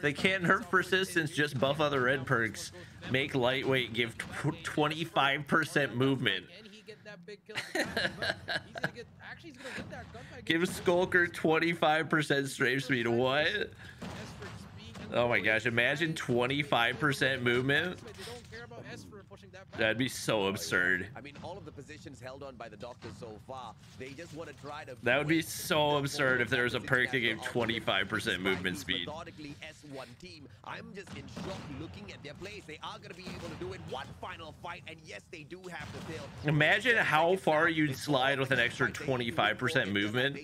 They can't nerf persistence, just buff other red perks. Make lightweight, give 25% movement. Give Skulker 25% strafe speed. What? Oh my gosh, imagine 25% movement. That'd be so absurd. I mean, all of the positions held on by the doctors so far, they just want to try to. That would be so absurd if there was a perk that gave 25% movement speed. S1 team. I'm just in shock looking at their plays. They are going to be able to do it one final fight, and yes, they do have to fail. Imagine how far you'd slide with an extra 25% movement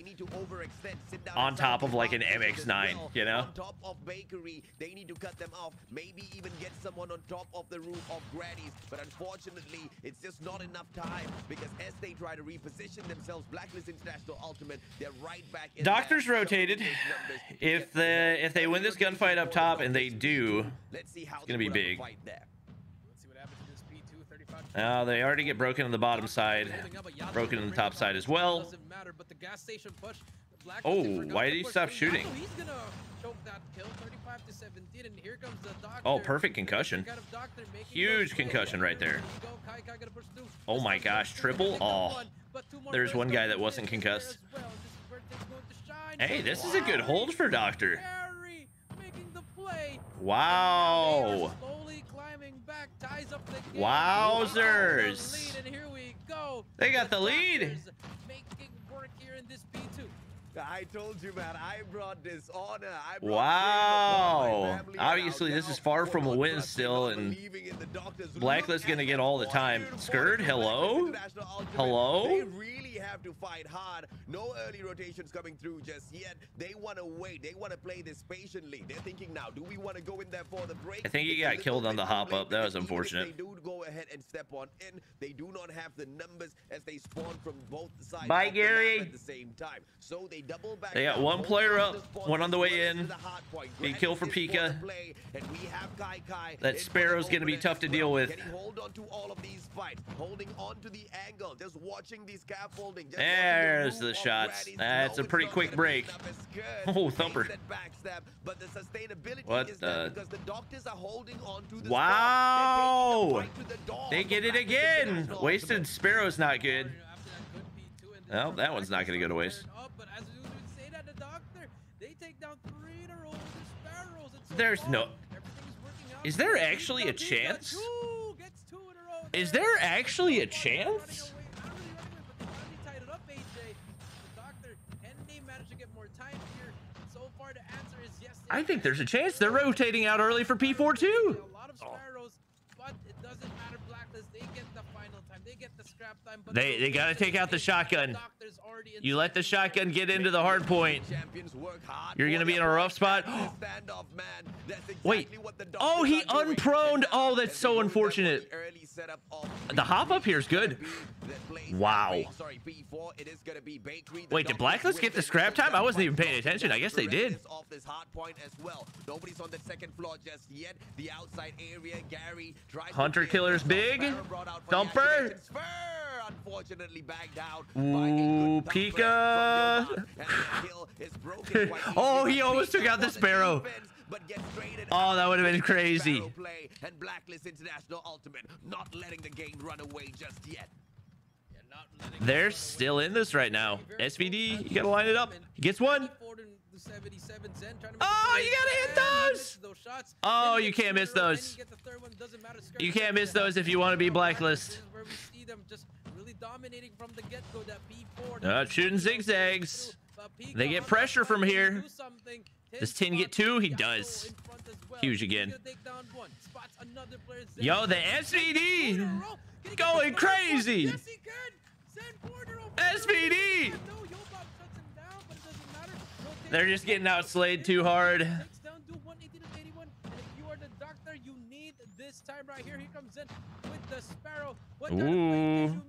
on top of like an MX9, you know? On top of Bakery, they need to cut them off. Maybe even get someone on top of the roof of Grady's, but Unfortunately, it's just not enough time because as they try to reposition themselves, Blacklist International Ultimate, they're right back in Doctors rotated. If the if they win this gunfight up top, and they do, it's gonna be big. Now uh, they already get broken on the bottom side, broken on the top side as well. Oh, why did he stop shooting? Oh, perfect concussion. Huge concussion right there. Oh my gosh, triple? Oh, there's one guy that wasn't concussed. Hey, this is a good hold for Doctor. Wow. Wowzers. They got the lead. I told you, man. I brought dishonor. I brought wow. Obviously, this is far from a win still, and Blacklist gonna get all the time. Skirt, hello? Hello? have to fight hard. No early rotations coming through just yet. They want to wait. They want to play this patiently. They're thinking now, do we want to go in there for the break? I think he got killed on the hop up. That was unfortunate. They do go ahead and step on in. They do not have the numbers as they spawn from both sides. Bye, Gary. At the same time. So they. They got one player up, one on the way in. Big kill for Pika. That Sparrow's going to be tough to deal with. Hold on to all of these fights. Holding on to the angle. Just watching these scaffold there's the shots. That's a pretty quick break. Oh, thumper. What the? Wow! They get it again. Wasted Sparrow's not good. Well, that one's not going to go to waste. There's no... Is there actually a chance? Is there actually a chance? I think there's a chance. They're rotating out early for P4 too. They they got to take out the shotgun. You let the shotgun get into the hard point. You're gonna be in a rough spot. Wait. Oh, he unproned. Oh, that's so unfortunate. The hop up here is good. Wow. Wait, did Blacklist get the scrap time? I wasn't even paying attention. I guess they did. Hunter killer's big. Thumper. Unfortunately bagged out. Ooh, Pika. oh, he almost took out the Sparrow. Oh, that would have been crazy. And Blacklist International Ultimate not letting the game run away just yet. They're still in this right now. SVD, you gotta line it up. He gets one. Oh, you gotta hit those! Oh, you can't miss those. You can't miss those if you want to be blacklist. Uh, shooting zigzags. They get pressure from here. Does Tin get two? He does. Huge again. Yo, the SVD going crazy. SVD. They're just getting outslayed too hard. Ooh.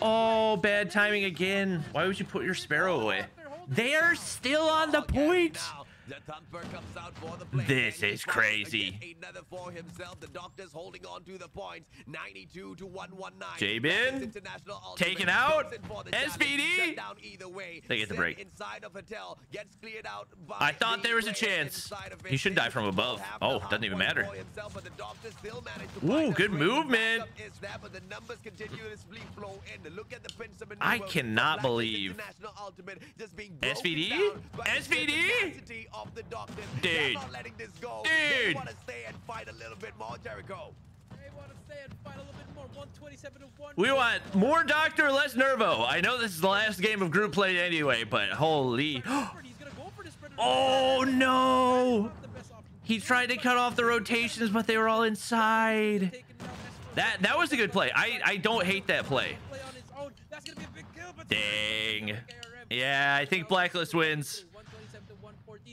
Oh, bad timing again. Why would you put your sparrow away? They're still on the point. The thumper comes out for the play. This is crazy. Another for himself. The doctor's holding on to the points. 92 to 119. Jabin, That's international ultimate. taken out. Goes in for the challenge. SVD. Shut down either way. They get the break. Inside of Patel gets cleared out by I thought there was a chance. He shouldn't die from above. Oh, doesn't even matter. for himself, but the still to Ooh, good movement. there, but the numbers continuously flow in. Look at the I cannot believe- International Ultimate just being broken SVD? down by the SVD? Tenacity of the doctors. They're Dude. not letting this go. They Dude. want to stay and fight a little bit more, Jericho. They want to stay and fight a little bit more. 127 to 1. We want more Doctor, less Nervo. I know this is the last game of group play anyway, but holy. He's gonna go for this predator. Oh no! Not the best option. He tried to cut off the rotations, but they were all inside. Taking down Esper. That that was a good play. I I don't hate that play. Play on his own. That's gonna be a big kill, but Dang. Yeah, I think Blacklist wins. 127 to 114. Zen takes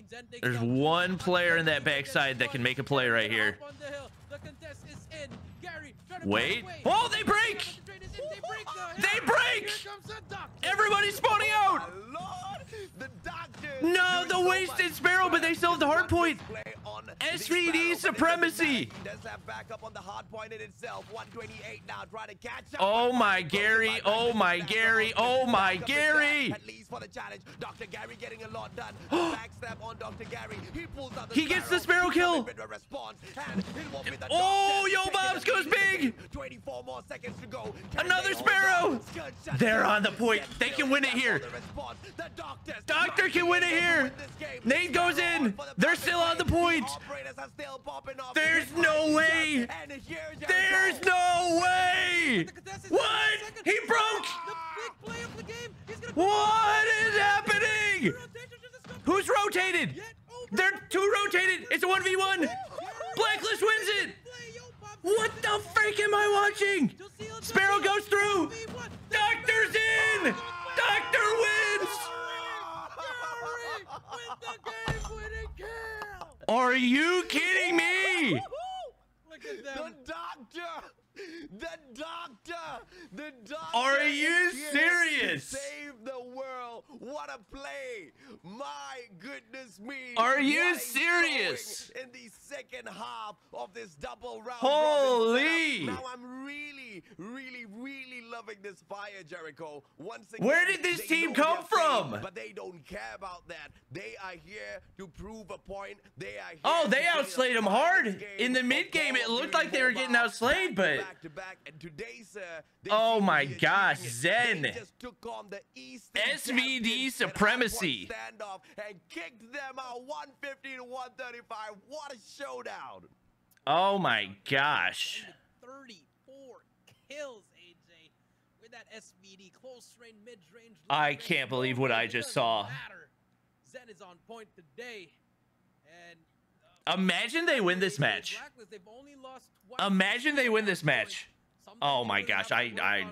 There's one player in that backside that can make a play right here. Up on the hill. The contest is in. Gary trying to Wait. Oh, they break! Concentrate is in. They break the They hill. break! Here comes the doctor. Everybody's spawning out. My Lord, the doctor. No, the wasted. Sparrow, but they still have the hard point. Display on the SVD Sparrow, but it doesn't supremacy. does have backup on the hard point in itself. 128 now, trying to catch up. Oh my Gary, oh, oh my Gary, oh my Gary. At least for the challenge. Dr. Gary getting a lot done. Backstab on Dr. Gary. He pulls out the He gets the Sparrow kill. coming with a response, and it won't be the Oh. Yo Bobs goes big. 24 more seconds to go. Another Sparrow. on? Good shot. They're on the point. They can win it here. all the response. The doctors Doctor can win it here. win this game. Nate goes in. on for the They're still on the point. Operators are still popping off. There's no way. There's no way. The contest is What? He broke. The big play of the game. What is happening? Rotation just comes Who's rotated? They're two rotated. It's a 1v1. Blacklist wins it. Play, yo, Bob. What the freak am I watching? To seal it, Sparrow goes through. Doctor's in. Are you kidding me? Look at The doctor. The doctor. The doctor. Are you serious? To save the world. What a play. My goodness me. Are you serious? In the second half of this double round. Holy. Now I'm really, really, really loving this fire, Jericho. Once again, Where did this team come from? But they don't care about that. They are here to prove a point. They are here Oh, they outslayed the outslayed 'em finest hard. In the of mid-game, it looked like they were getting outslayed, but- Back to back, and today, sir, Oh my gosh. Zen. They just took on the SVD supremacy. standoff and kicked them out 150 to 135. What a showdown! Oh my gosh. 34 kills, AJ, with that SVD close range, mid range. I can't believe what I just saw. Zen is on point today, and uh, Imagine they win this match. Blacklist, they've only lost twice. Imagine they win this match. Oh my gosh, I- I-